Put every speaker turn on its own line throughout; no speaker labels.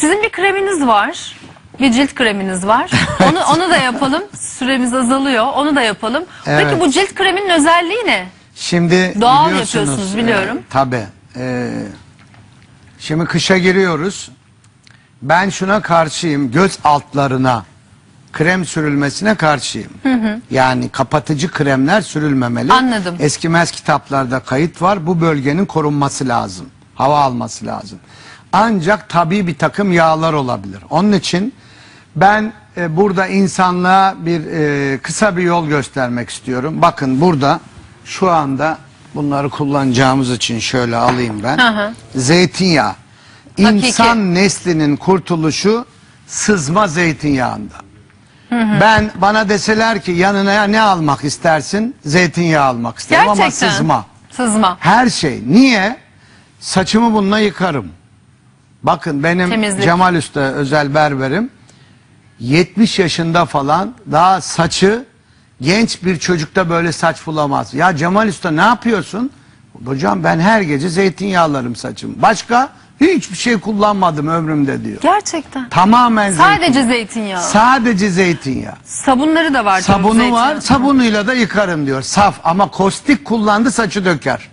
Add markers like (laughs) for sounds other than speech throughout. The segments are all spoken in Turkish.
Sizin bir kreminiz var. Bir cilt kreminiz var. (laughs) Onu onu da yapalım. Süremiz azalıyor. Onu da yapalım. Peki
Evet.
bu cilt kreminin özelliği ne?
Şimdi
Doğal
biliyorsunuz,
yapıyorsunuz, biliyorum.
E, tabii. E, şimdi kışa giriyoruz. Ben şuna karşıyım. Göz altlarına krem sürülmesine karşıyım. Yani kapatıcı kremler sürülmemeli.
Anladım.
Eskimez kitaplarda kayıt var. Bu bölgenin korunması lazım. Hava alması lazım. Ancak tabii bir takım yağlar olabilir. Onun için ben e, burada insanlığa bir e, kısa bir yol göstermek istiyorum. Bakın burada şu anda bunları kullanacağımız için şöyle alayım ben.
Hı.
Zeytinyağı.
Hakiki.
İnsan neslinin kurtuluşu sızma zeytinyağında. Ben bana deseler ki yanına ne almak istersin? Zeytinyağı almak isterim
Gerçekten.
ama sızma.
Sızma.
Her şey. Niye? Saçımı bununla yıkarım. Bakın benim
Temizlik.
Cemal Usta özel berberim 70 yaşında falan daha saçı genç bir çocukta böyle saç bulamaz. Ya Cemal Usta ne yapıyorsun? Hocam ben her gece zeytinyağlarım saçım. Başka hiçbir şey kullanmadım ömrümde diyor.
Gerçekten.
Tamamen
Sadece
zeytinyağı.
zeytinyağı.
Sadece zeytinyağı.
Sabunları da var. tabii
Sabunu
zeytinyağı.
var, sabunuyla da yıkarım diyor. Saf ama kostik kullandı saçı döker.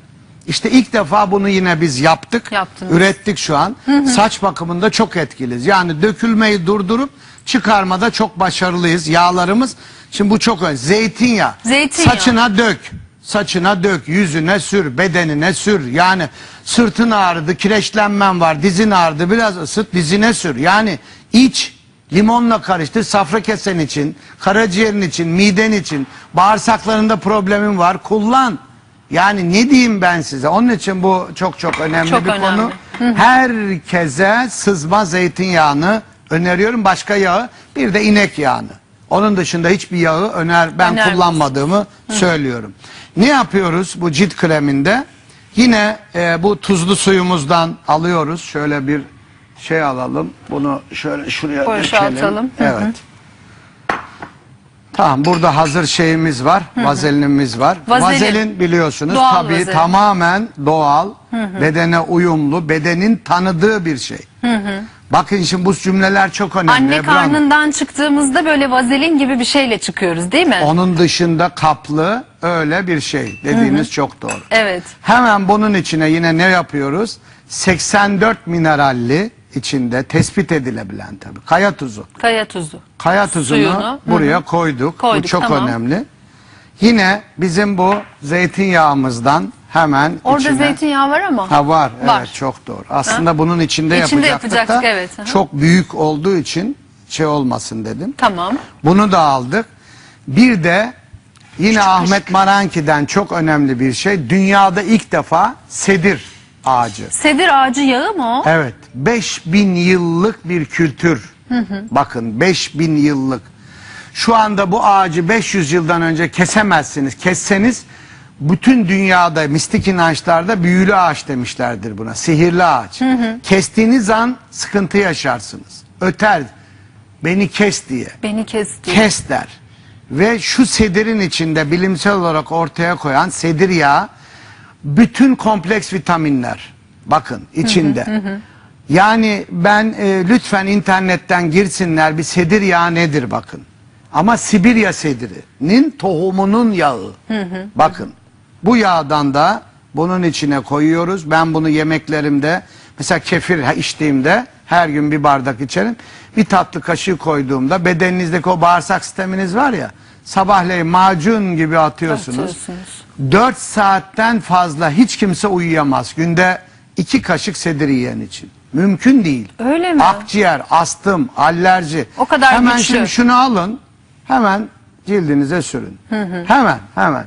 İşte ilk defa bunu yine biz yaptık.
Yaptınız.
Ürettik şu an. Saç bakımında çok etkiliyiz. Yani dökülmeyi durdurup çıkarmada çok başarılıyız. Yağlarımız. Şimdi bu çok önemli. Zeytinyağı.
Zeytinyağı.
Saçına dök. Saçına dök, yüzüne sür, bedenine sür. Yani sırtın ağrıdı, kireçlenmen var, dizin ağrıdı, biraz ısıt, dizine sür. Yani iç, limonla karıştır, safra kesen için, karaciğerin için, miden için, bağırsaklarında problemin var, kullan. Yani ne diyeyim ben size? Onun için bu çok çok önemli
Çok
bir
önemli.
konu. Herkese sızma zeytinyağını öneriyorum. Başka yağı, bir de inek yağını. Onun dışında hiçbir yağı öner ben
Önermiyorsun.
kullanmadığımı söylüyorum. Ne yapıyoruz bu cilt kreminde? Yine e, bu tuzlu suyumuzdan alıyoruz. Şöyle bir şey alalım. Bunu şöyle şuraya
Boşaltalım.
dökelim.
Hı hı.
Evet. Tamam burada hazır şeyimiz var. Vazelinimiz var.
Vazelin.
Vazelin biliyorsunuz
Doğal
tabii
vazelin.
tamamen doğal, bedene uyumlu, bedenin tanıdığı bir şey. Bakın şimdi bu cümleler çok önemli.
Anne
Ebru Hanım.
karnından çıktığımızda böyle vazelin gibi bir şeyle çıkıyoruz değil mi?
Onun dışında kaplı öyle bir şey dediğiniz çok doğru.
Evet.
Hemen bunun içine yine ne yapıyoruz? 84 mineralli içinde tespit edilebilen tabii. Kaya tuzu.
Kaya tuzu.
Kaya tuzunu
Suyunu,
buraya
hı hı.
koyduk.
Koyduk,
Bu çok
tamam.
önemli. Yine bizim bu zeytinyağımızdan hemen
Orada
içine...
zeytinyağı var ama.
Ha var,
Var.
evet çok doğru. Aslında bunun içinde,
İçinde
yapacaktık
yapacaktık,
da
evet, hı.
çok büyük olduğu için şey olmasın dedim.
Tamam.
Bunu da aldık. Bir de yine Ahmet Maranki'den çok önemli bir şey. Dünyada ilk defa sedir ağacı.
Sedir ağacı yağı mı o?
Evet. 5000 yıllık bir kültür. Bakın 5000 yıllık. Şu anda bu ağacı 500 yıldan önce kesemezsiniz. Kesseniz bütün dünyada mistik inançlarda büyülü ağaç demişlerdir buna. Sihirli ağaç. Kestiğiniz an sıkıntı yaşarsınız. Öter. Beni kes diye
Beni kesti.
kes der. Ve şu sedirin içinde bilimsel olarak ortaya koyan sedir yağı bütün kompleks vitaminler bakın içinde. Yani ben e, lütfen internetten girsinler bir sedir yağı nedir bakın. Ama Sibirya sedirinin tohumunun yağı. Bakın bu yağdan da bunun içine koyuyoruz. Ben bunu yemeklerimde mesela kefir içtiğimde her gün bir bardak içerim. Bir tatlı kaşığı koyduğumda bedeninizdeki o bağırsak sisteminiz var ya sabahleyin macun gibi atıyorsunuz.
Atıyorsunuz.
4 saatten fazla hiç kimse uyuyamaz. Günde iki kaşık sedir yiyen için. Mümkün değil.
Öyle mi?
Akciğer, astım, alerji.
O kadar
Hemen
güçlü.
şimdi şunu alın. Hemen cildinize sürün. Hemen hemen.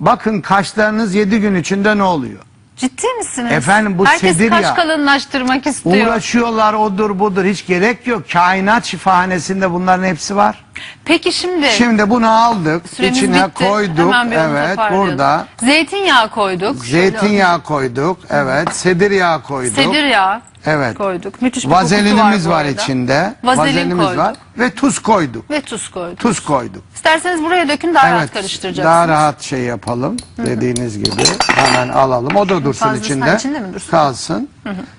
Bakın kaşlarınız 7 gün içinde ne oluyor?
Ciddi misiniz?
Efendim, bu
Herkes
sedir
kaş
yağı.
kalınlaştırmak istiyor.
Uğraşıyorlar odur budur hiç gerek yok. Kainat şifahanesinde bunların hepsi var.
Peki şimdi,
Şimdi bunu aldık,
süremiz
içine
bitti.
koyduk.
Hemen bir onu
Evet,
toparlayalım.
burada
Zeytinyağı koyduk.
Zeytinyağı koyduk. Evet, sedir yağı koyduk.
Sedir yağı
Evet.
koyduk. Müthiş bir kokusu
Vazelinimiz
bu
var,
arada.
içinde.
Vazelin
Vazelinimiz
koyduk.
var ve tuz koyduk.
Ve tuz koyduk.
Tuz koyduk.
İsterseniz buraya dökün daha rahat karıştıracaksınız.
Daha rahat şey yapalım. Dediğiniz gibi hemen alalım. O da dursun
Fazlası
içinde.
içinde mi dursun?
Kalsın.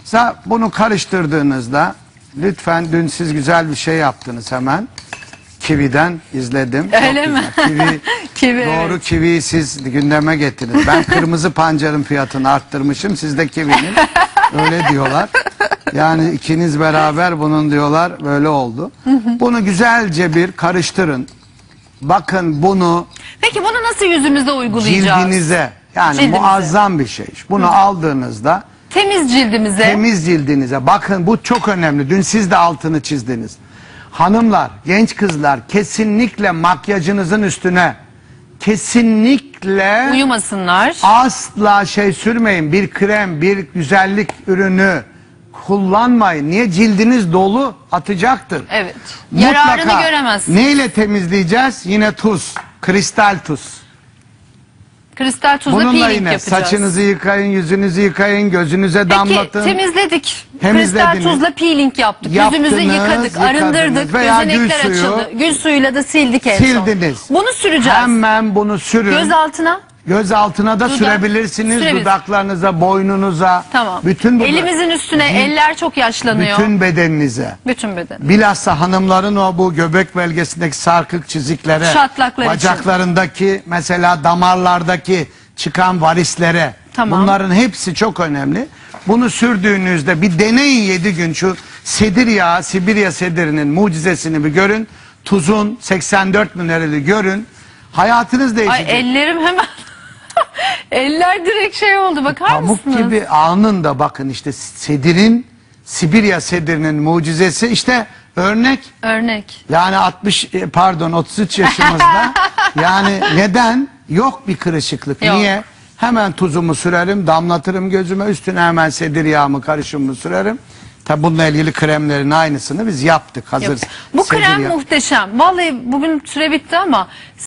Sa- Bunu karıştırdığınızda lütfen dün siz güzel bir şey yaptınız hemen. Kivi'den izledim.
Öyle mi?
Kivi, (laughs)
Kivi,
doğru
evet.
kiviyi siz gündeme getirdiniz. Ben kırmızı pancarın fiyatını arttırmışım. Siz de kivinin. Öyle diyorlar. Yani ikiniz beraber bunun diyorlar böyle oldu. Bunu güzelce bir karıştırın. Bakın bunu
Peki bunu nasıl yüzümüze uygulayacağız?
cildinize yani
Cildimize.
muazzam bir şey. Bunu aldığınızda
Temiz cildimize.
temiz cildinize bakın bu çok önemli. Dün siz de altını çizdiniz. Hanımlar, genç kızlar kesinlikle makyajınızın üstüne kesinlikle
Uyumasınlar.
asla şey sürmeyin. Bir krem, bir güzellik ürünü kullanmayın. Niye cildiniz dolu atacaktır.
Evet. Yararını göremezsin.
Neyle temizleyeceğiz? Yine tuz. Kristal tuz.
Kristal tuzla
Bununla
peeling
yine
yapacağız.
saçınızı yıkayın, yüzünüzü yıkayın, gözünüze
Peki
damlatın.
temizledik.
Temizlediniz.
Kristal tuzla peeling yaptık.
Yaptınız,
Yüzümüzü yıkadık,
yıkadınız
arındırdık.
veya gül
Gözenekler
suyu.
açıldı. Gül suyuyla da sildik en son.
Sildiniz.
Bunu süreceğiz.
Hemen bunu sürün.
Göz altına.
Göz altına da
Dudak-
sürebilirsiniz.
sürebiliriz.
Dudaklarınıza, boynunuza.
Tamam.
Bütün bu
Elimizin üstüne eller çok yaşlanıyor. Bütün,
bütün bedeninize.
beden.
Bilhassa hanımların o bu göbek bölgesindeki sarkık çiziklere,
Çatlaklar için.
bacaklarındaki mesela damarlardaki çıkan varislere.
Tamam.
Bunların hepsi çok önemli. Bunu sürdüğünüzde bir deneyin 7 gün şu sedir yağı, Sibirya sedirinin mucizesini bir görün. Tuzun 84 minerali görün. Hayatınız değişecek.
Ay ellerim hemen. (laughs) Eller direkt şey oldu bakar
Pamuk
mısınız?
gibi anında bakın işte sedirin Sibirya sedirinin mucizesi işte örnek
Örnek.
yani 60 e, pardon 33 yaşımızda (laughs) yani neden yok bir kırışıklık
Yok.
niye hemen tuzumu sürerim damlatırım gözüme üstüne hemen sedir yağımı karışımımı sürerim tabi bununla ilgili kremlerin aynısını biz yaptık hazır
Yok. Bu
sedir
krem
yağı.
muhteşem. Vallahi bugün süre bitti ama